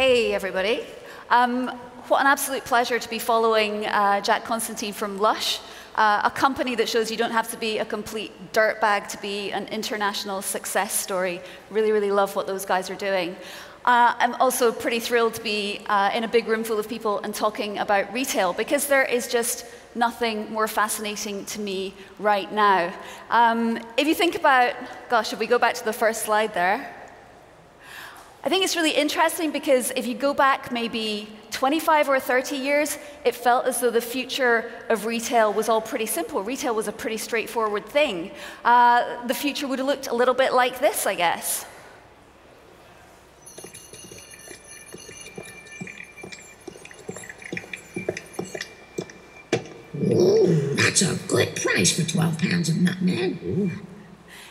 Hey, everybody. Um, what an absolute pleasure to be following uh, Jack Constantine from Lush, uh, a company that shows you don't have to be a complete dirtbag to be an international success story. Really, really love what those guys are doing. Uh, I'm also pretty thrilled to be uh, in a big room full of people and talking about retail because there is just nothing more fascinating to me right now. Um, if you think about, gosh, should we go back to the first slide there? I think it's really interesting because if you go back maybe 25 or 30 years, it felt as though the future of retail was all pretty simple. Retail was a pretty straightforward thing. Uh, the future would have looked a little bit like this, I guess. Ooh, that's a good price for 12 pounds of nutmeg. Ooh.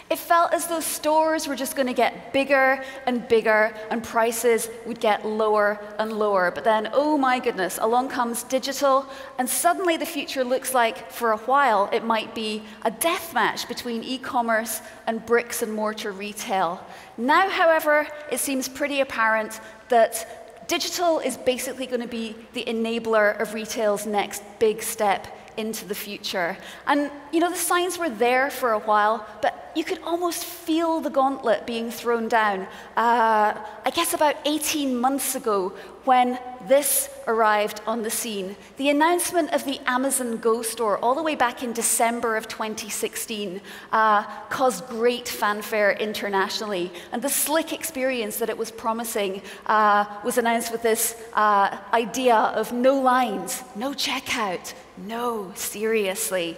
It felt as though stores were just going to get bigger and bigger and prices would get lower and lower. But then, oh my goodness, along comes digital, and suddenly the future looks like, for a while, it might be a death match between e commerce and bricks and mortar retail. Now, however, it seems pretty apparent that digital is basically going to be the enabler of retail's next big step into the future. And, you know, the signs were there for a while, but you could almost feel the gauntlet being thrown down. Uh, I guess about 18 months ago, when this arrived on the scene. The announcement of the Amazon Go store, all the way back in December of 2016, uh, caused great fanfare internationally. And the slick experience that it was promising uh, was announced with this uh, idea of no lines, no checkout, no, seriously.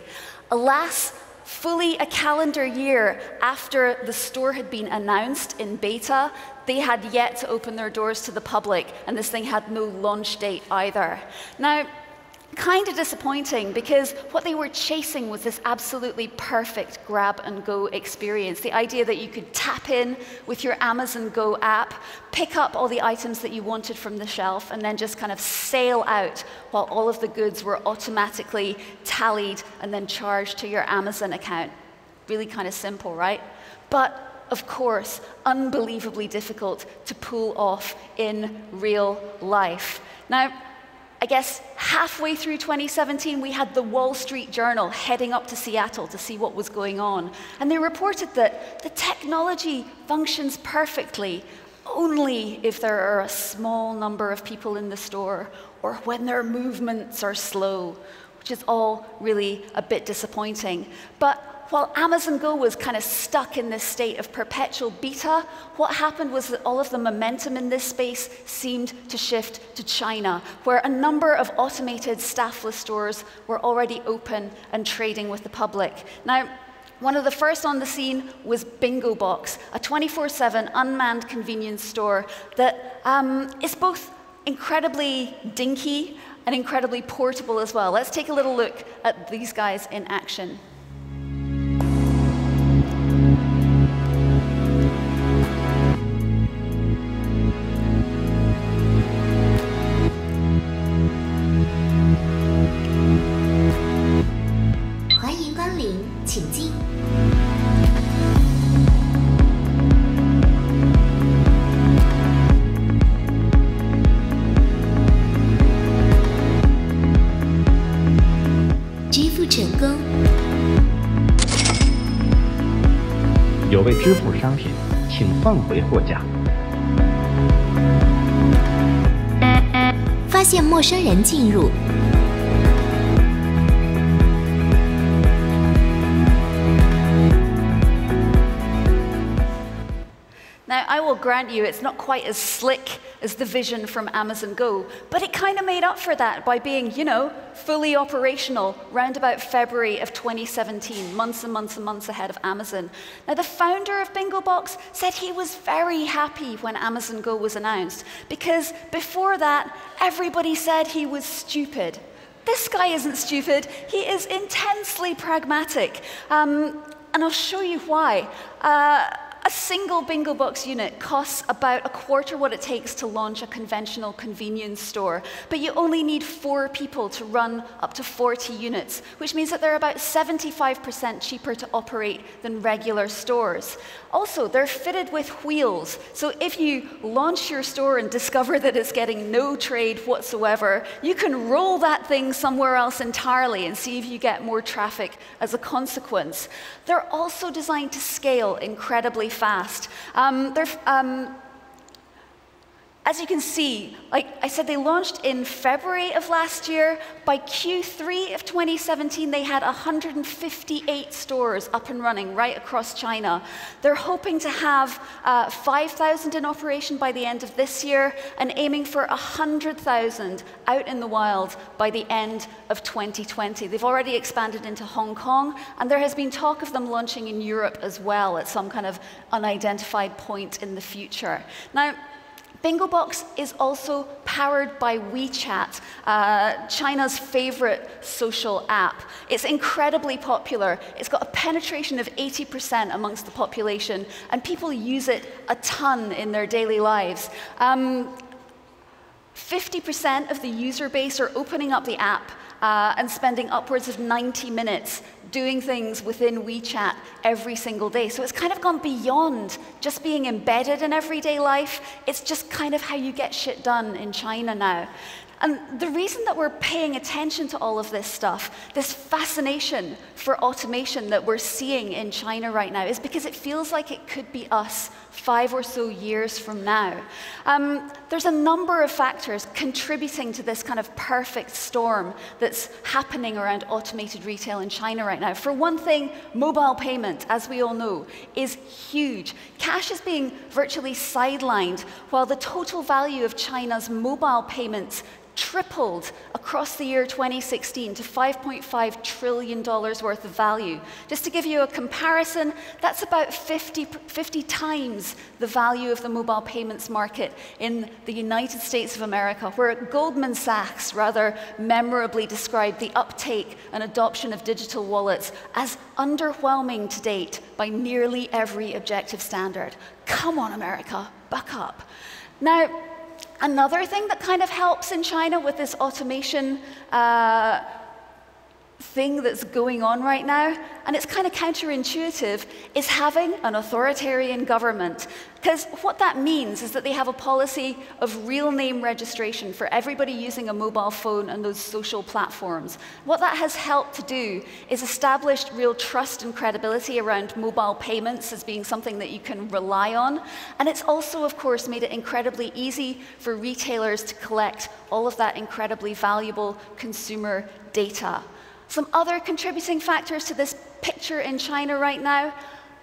Alas, fully a calendar year after the store had been announced in beta, they had yet to open their doors to the public, and this thing had no launch date either. Now, kind of disappointing because what they were chasing was this absolutely perfect grab and go experience. The idea that you could tap in with your Amazon Go app, pick up all the items that you wanted from the shelf, and then just kind of sail out while all of the goods were automatically tallied and then charged to your Amazon account. Really kind of simple, right? But of course, unbelievably difficult to pull off in real life. Now, I guess halfway through 2017, we had the Wall Street Journal heading up to Seattle to see what was going on. And they reported that the technology functions perfectly only if there are a small number of people in the store or when their movements are slow, which is all really a bit disappointing. But while Amazon Go was kind of stuck in this state of perpetual beta, what happened was that all of the momentum in this space seemed to shift to China, where a number of automated staffless stores were already open and trading with the public. Now, one of the first on the scene was Bingo Box, a 24 7 unmanned convenience store that um, is both incredibly dinky and incredibly portable as well. Let's take a little look at these guys in action. 支付商品，请放回货架。发现陌生人进入。Now, I will grant you it's not quite as slick as the vision from Amazon Go, but it kind of made up for that by being, you know, fully operational round about February of 2017, months and months and months ahead of Amazon. Now, the founder of Bingo Box said he was very happy when Amazon Go was announced because before that, everybody said he was stupid. This guy isn't stupid, he is intensely pragmatic. Um, and I'll show you why. Uh, a single bingo box unit costs about a quarter what it takes to launch a conventional convenience store, but you only need four people to run up to 40 units, which means that they're about 75% cheaper to operate than regular stores. Also, they're fitted with wheels, so if you launch your store and discover that it's getting no trade whatsoever, you can roll that thing somewhere else entirely and see if you get more traffic as a consequence. They're also designed to scale incredibly fast. Um, um, as you can see, like I said, they launched in February of last year. By Q3 of 2017, they had 158 stores up and running right across China. They're hoping to have uh, 5,000 in operation by the end of this year and aiming for 100,000 out in the wild by the end of 2020. They've already expanded into Hong Kong, and there has been talk of them launching in Europe as well at some kind of unidentified point in the future. Now, BingoBox is also powered by WeChat, uh, China's favorite social app. It's incredibly popular. It's got a penetration of 80% amongst the population, and people use it a ton in their daily lives. 50% um, of the user base are opening up the app uh, and spending upwards of 90 minutes doing things within WeChat every single day. So it's kind of gone beyond just being embedded in everyday life. It's just kind of how you get shit done in China now. And the reason that we're paying attention to all of this stuff, this fascination for automation that we're seeing in China right now, is because it feels like it could be us five or so years from now. Um, there's a number of factors contributing to this kind of perfect storm that's happening around automated retail in China right now. For one thing, mobile payment, as we all know, is huge. Cash is being virtually sidelined while the total value of China's mobile payments tripled across the year 2016 to $5.5 trillion worth of value. Just to give you a comparison, that's about 50, 50 times the value of the mobile payments market in the United States of America, where Goldman Sachs rather memorably described the uptake and adoption of digital wallets as underwhelming to date by nearly every objective standard. Come on, America, buck up. Now, Another thing that kind of helps in China with this automation uh, thing that's going on right now, and it's kind of counterintuitive, is having an authoritarian government. Because what that means is that they have a policy of real name registration for everybody using a mobile phone and those social platforms. What that has helped to do is establish real trust and credibility around mobile payments as being something that you can rely on. And it's also, of course, made it incredibly easy for retailers to collect all of that incredibly valuable consumer data. Some other contributing factors to this picture in China right now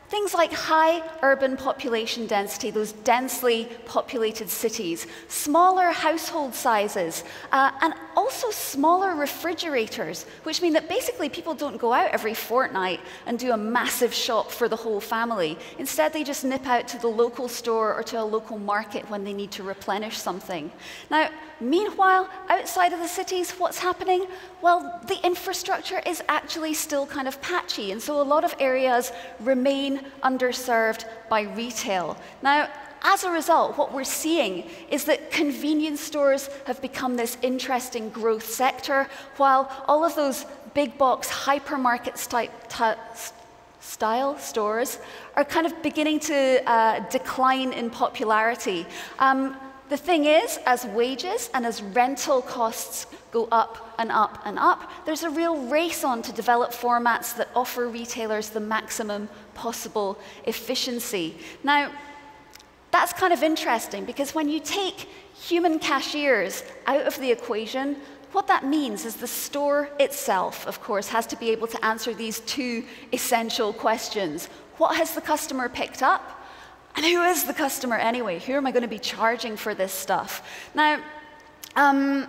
Things like high urban population density, those densely populated cities, smaller household sizes, uh, and also smaller refrigerators, which mean that basically people don't go out every fortnight and do a massive shop for the whole family. Instead, they just nip out to the local store or to a local market when they need to replenish something. Now, meanwhile, outside of the cities, what's happening? Well, the infrastructure is actually still kind of patchy, and so a lot of areas remain underserved by retail. Now, as a result, what we're seeing is that convenience stores have become this interesting growth sector, while all of those big box hypermarket style stores are kind of beginning to uh, decline in popularity. Um, the thing is, as wages and as rental costs go up and up and up, there's a real race on to develop formats that offer retailers the maximum possible efficiency. Now, that's kind of interesting because when you take human cashiers out of the equation, what that means is the store itself, of course, has to be able to answer these two essential questions. What has the customer picked up? And who is the customer anyway? Who am I going to be charging for this stuff? Now, um,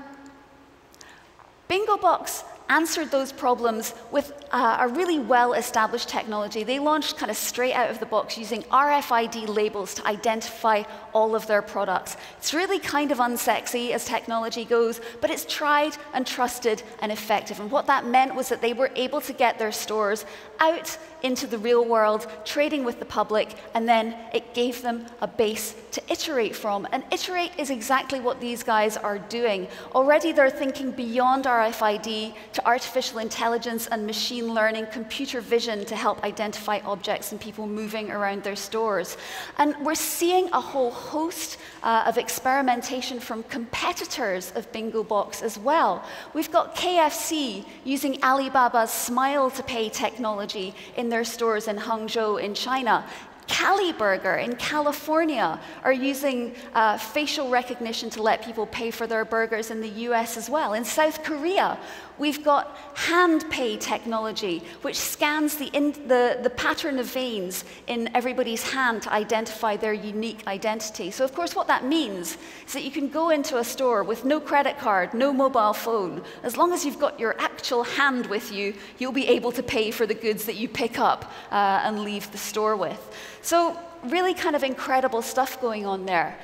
BingoBox answered those problems with uh, a really well established technology. They launched kind of straight out of the box using RFID labels to identify all of their products. It's really kind of unsexy as technology goes, but it's tried and trusted and effective. And what that meant was that they were able to get their stores out into the real world, trading with the public, and then it gave them a base to iterate from. And iterate is exactly what these guys are doing. Already they're thinking beyond RFID to artificial intelligence and machine learning, computer vision to help identify objects and people moving around their stores. And we're seeing a whole host uh, of experimentation from competitors of Bingo Box as well. We've got KFC using Alibaba's Smile to Pay technology in their stores in Hangzhou in China. Cali Burger in California are using uh, facial recognition to let people pay for their burgers in the US as well. In South Korea, we've got hand pay technology, which scans the, in, the, the pattern of veins in everybody's hand to identify their unique identity. So, of course, what that means is that you can go into a store with no credit card, no mobile phone. As long as you've got your actual hand with you, you'll be able to pay for the goods that you pick up uh, and leave the store with. So, really kind of incredible stuff going on there.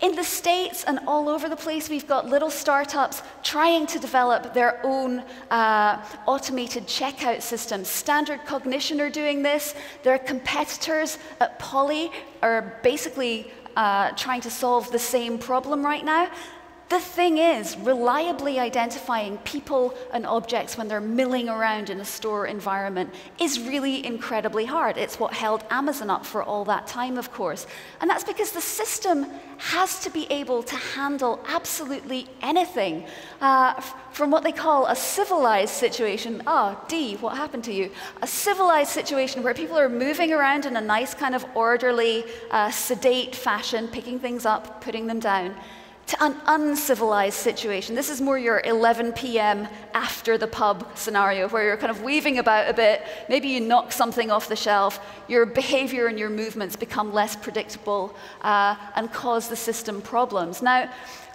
In the States and all over the place, we've got little startups trying to develop their own uh, automated checkout systems. Standard Cognition are doing this. Their competitors at Poly are basically uh, trying to solve the same problem right now. The thing is, reliably identifying people and objects when they're milling around in a store environment is really incredibly hard. It's what held Amazon up for all that time, of course. And that's because the system has to be able to handle absolutely anything. Uh, from what they call a civilized situation, ah, oh, D, what happened to you? A civilized situation where people are moving around in a nice, kind of orderly, uh, sedate fashion, picking things up, putting them down to an uncivilized situation. This is more your 11 p.m. after the pub scenario where you're kind of weaving about a bit. Maybe you knock something off the shelf. Your behavior and your movements become less predictable uh, and cause the system problems. Now,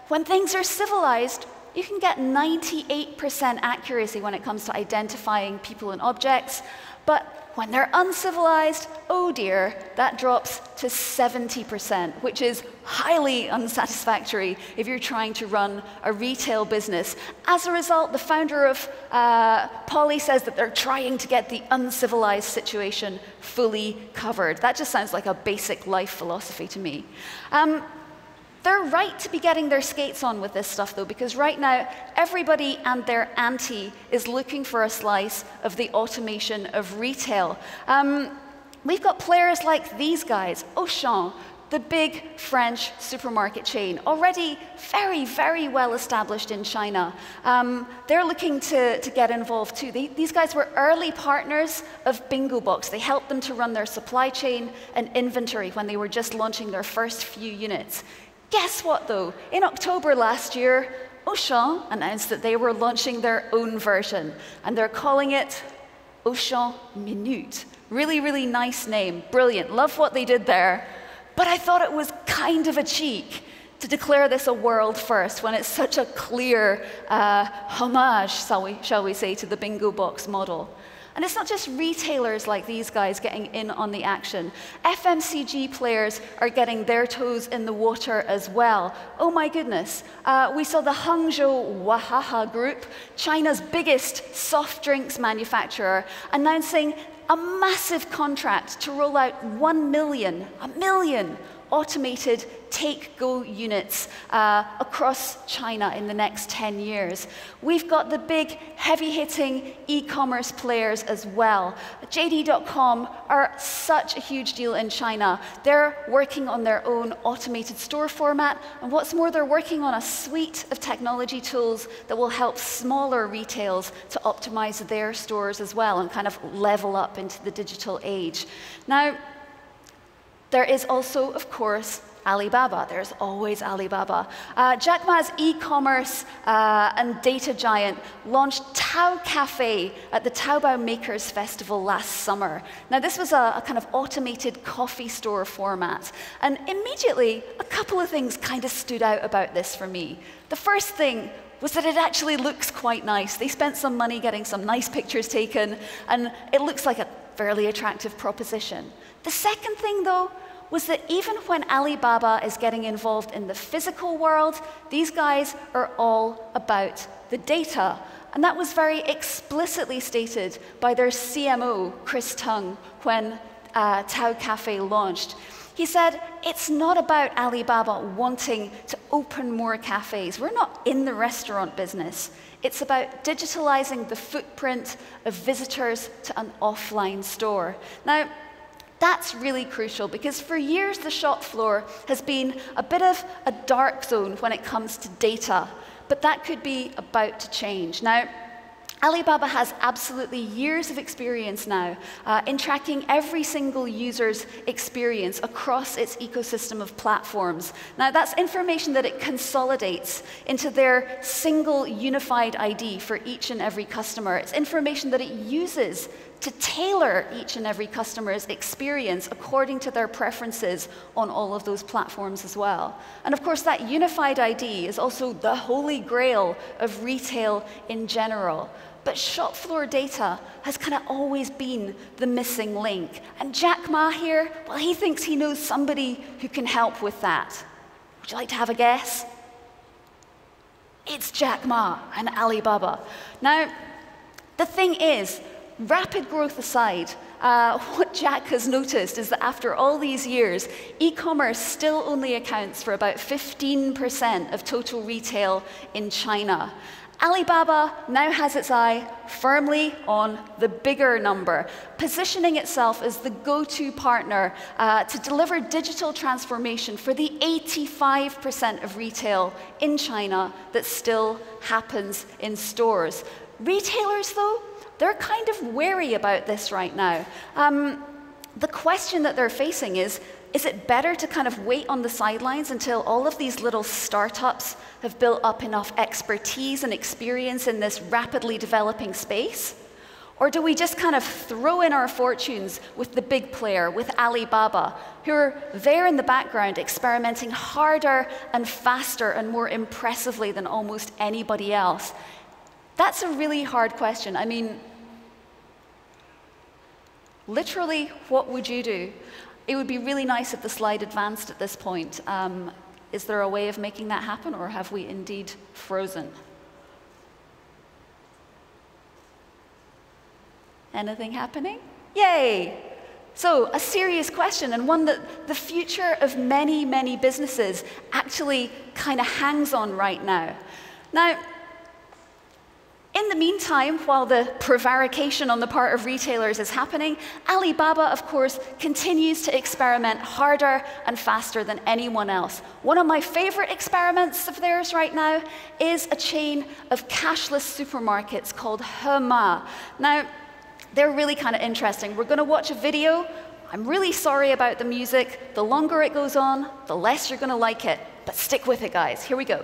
when things are civilized, you can get 98% accuracy when it comes to identifying people and objects, but when they're uncivilized, oh dear, that drops to 70%, which is highly unsatisfactory if you're trying to run a retail business. As a result, the founder of uh, Poly says that they're trying to get the uncivilized situation fully covered. That just sounds like a basic life philosophy to me. Um, they're right to be getting their skates on with this stuff, though, because right now, everybody and their auntie is looking for a slice of the automation of retail. Um, we've got players like these guys, Auchan, the big French supermarket chain, already very, very well established in China. Um, they're looking to, to get involved too. They, these guys were early partners of Bingo Box. They helped them to run their supply chain and inventory when they were just launching their first few units. Guess what, though? In October last year, Auchan announced that they were launching their own version, and they're calling it Auchan Minute. Really, really nice name. Brilliant. Love what they did there. But I thought it was kind of a cheek to declare this a world first when it's such a clear uh, homage, shall we, shall we say, to the bingo box model. And it's not just retailers like these guys getting in on the action. FMCG players are getting their toes in the water as well. Oh my goodness. Uh, we saw the Hangzhou Wahaha Group, China's biggest soft drinks manufacturer, announcing a massive contract to roll out 1 million, a million automated take go units uh, across China in the next 10 years. We've got the big, heavy hitting e commerce players as well. JD.com are such a huge deal in China. They're working on their own automated store format, and what's more, they're working on a suite of technology tools that will help smaller retails to optimize their stores as well and kind of level up into the digital age. Now, there is also, of course, Alibaba. There's always Alibaba. Uh, Jack Ma's e-commerce uh, and data giant launched Tao Cafe at the Taobao Makers Festival last summer. Now, this was a, a kind of automated coffee store format. And immediately, a couple of things kind of stood out about this for me. The first thing was that it actually looks quite nice. They spent some money getting some nice pictures taken, and it looks like a fairly attractive proposition. The second thing, though, was that even when Alibaba is getting involved in the physical world, these guys are all about the data. And that was very explicitly stated by their CMO, Chris Tung, when uh, Tao Cafe launched. He said, It's not about Alibaba wanting to open more cafes. We're not in the restaurant business. It's about digitalizing the footprint of visitors to an offline store. Now, that's really crucial because for years the shop floor has been a bit of a dark zone when it comes to data, but that could be about to change. Now, Alibaba has absolutely years of experience now uh, in tracking every single user's experience across its ecosystem of platforms. Now, that's information that it consolidates into their single unified ID for each and every customer. It's information that it uses to tailor each and every customer's experience according to their preferences on all of those platforms as well. And of course, that unified ID is also the holy grail of retail in general. But shop floor data has kind of always been the missing link. And Jack Ma here, well, he thinks he knows somebody who can help with that. Would you like to have a guess? It's Jack Ma and Alibaba. Now, the thing is, rapid growth aside, uh, what Jack has noticed is that after all these years, e commerce still only accounts for about 15% of total retail in China. Alibaba now has its eye firmly on the bigger number, positioning itself as the go to partner uh, to deliver digital transformation for the 85% of retail in China that still happens in stores. Retailers, though, they're kind of wary about this right now. Um, the question that they're facing is is it better to kind of wait on the sidelines until all of these little startups have built up enough expertise and experience in this rapidly developing space? Or do we just kind of throw in our fortunes with the big player, with Alibaba, who are there in the background experimenting harder and faster and more impressively than almost anybody else? That's a really hard question. I mean, literally, what would you do? It would be really nice if the slide advanced at this point. Um, is there a way of making that happen, or have we indeed frozen? Anything happening? Yay! So, a serious question, and one that the future of many, many businesses actually kind of hangs on right now. Now, in the meantime, while the prevarication on the part of retailers is happening, Alibaba, of course, continues to experiment harder and faster than anyone else. One of my favorite experiments of theirs right now is a chain of cashless supermarkets called Hema. Now, they're really kind of interesting. We're going to watch a video. I'm really sorry about the music. The longer it goes on, the less you're going to like it. But stick with it, guys. Here we go.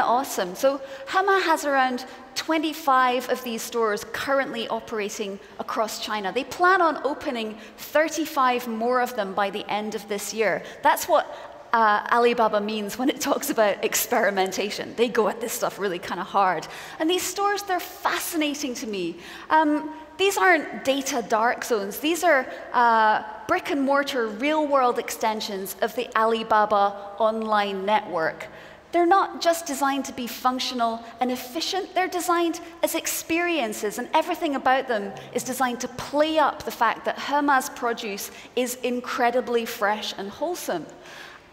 Awesome. So Hema has around 25 of these stores currently operating across China. They plan on opening 35 more of them by the end of this year. That's what uh, Alibaba means when it talks about experimentation. They go at this stuff really kind of hard. And these stores, they're fascinating to me. Um, these aren't data dark zones. These are uh, brick and mortar real world extensions of the Alibaba online network. They're not just designed to be functional and efficient, they're designed as experiences, and everything about them is designed to play up the fact that Hema's produce is incredibly fresh and wholesome.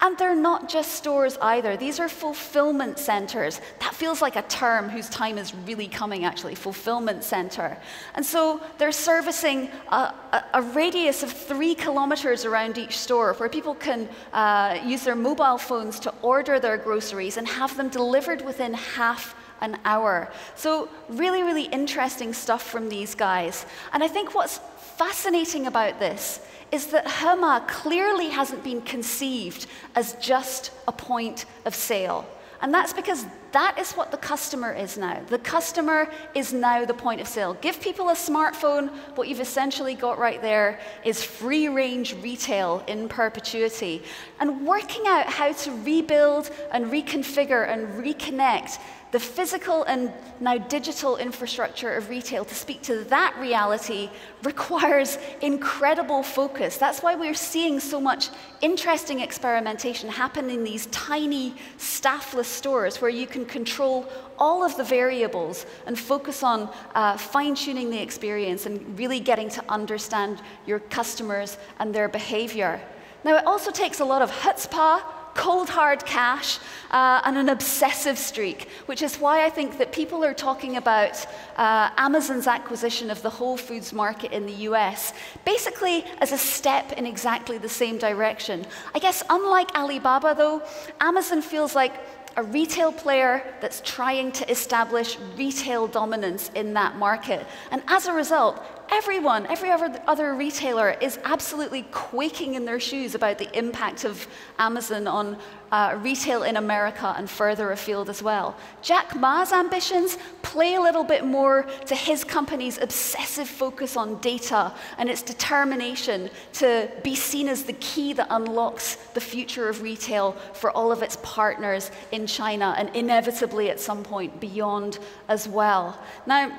And they're not just stores either. These are fulfillment centers. That feels like a term whose time is really coming, actually, fulfillment center. And so they're servicing a, a, a radius of three kilometers around each store where people can uh, use their mobile phones to order their groceries and have them delivered within half an hour. So, really, really interesting stuff from these guys. And I think what's fascinating about this is that Hema clearly hasn't been conceived as just a point of sale. And that's because that is what the customer is now. The customer is now the point of sale. Give people a smartphone, what you've essentially got right there is free range retail in perpetuity. And working out how to rebuild and reconfigure and reconnect the physical and now digital infrastructure of retail to speak to that reality requires incredible focus. That's why we're seeing so much interesting experimentation happen in these tiny staffless stores where you can control all of the variables and focus on uh, fine tuning the experience and really getting to understand your customers and their behavior. Now, it also takes a lot of chutzpah cold hard cash, uh, and an obsessive streak, which is why I think that people are talking about uh, Amazon's acquisition of the Whole Foods market in the US, basically as a step in exactly the same direction. I guess, unlike Alibaba, though, Amazon feels like a retail player that's trying to establish retail dominance in that market. And as a result, everyone, every other, retailer is absolutely quaking in their shoes about the impact of Amazon on uh, retail in America and further afield as well. Jack Ma's ambitions play a little bit more to his company's obsessive focus on data and its determination to be seen as the key that unlocks the future of retail for all of its partners in China and inevitably at some point beyond as well. Now,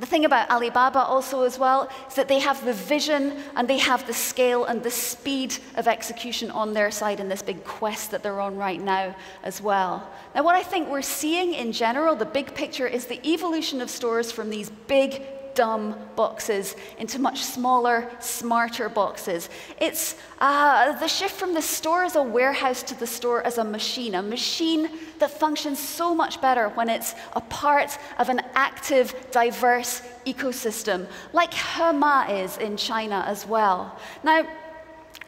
the thing about Alibaba also as well is that they have the vision and they have the scale and the speed of execution on their side in this big quest that they're on right now as well. Now, what I think we're seeing in general, the big picture, is the evolution of stores from these big dumb boxes into much smaller, smarter boxes. It's uh, the shift from the store as a warehouse to the store as a machine, a machine that functions so much better when it's a part of an active, diverse ecosystem, like Hema is in China as well. Now,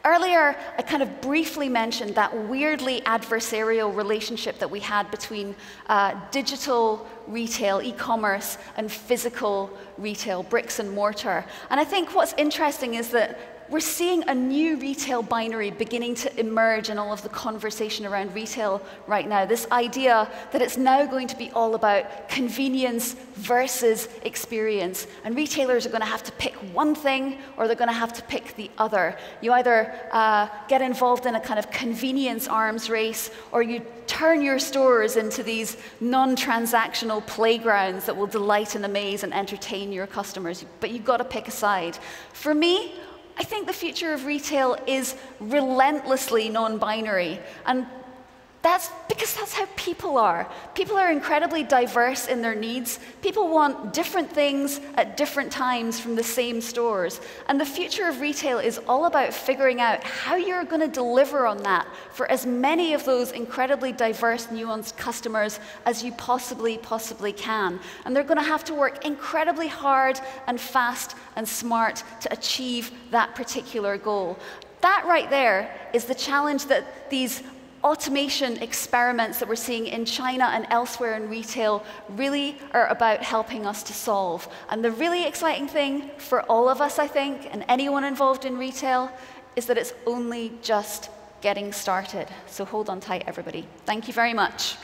Earlier, I kind of briefly mentioned that weirdly adversarial relationship that we had between uh, digital retail, e commerce, and physical retail, bricks and mortar. And I think what's interesting is that we're seeing a new retail binary beginning to emerge in all of the conversation around retail right now. This idea that it's now going to be all about convenience versus experience. And retailers are going to have to pick one thing or they're going to have to pick the other. You either uh, get involved in a kind of convenience arms race or you turn your stores into these non transactional playgrounds that will delight and amaze and entertain your customers. But you've got to pick a side. For me, I think the future of retail is relentlessly non binary. And that's because that's how people are. People are incredibly diverse in their needs. People want different things at different times from the same stores. And the future of retail is all about figuring out how you're going to deliver on that for as many of those incredibly diverse, nuanced customers as you possibly, possibly can. And they're going to have to work incredibly hard and fast and smart to achieve that particular goal. That right there is the challenge that these automation experiments that we're seeing in China and elsewhere in retail really are about helping us to solve. And the really exciting thing for all of us, I think, and anyone involved in retail, is that it's only just getting started. So hold on tight, everybody. Thank you very much.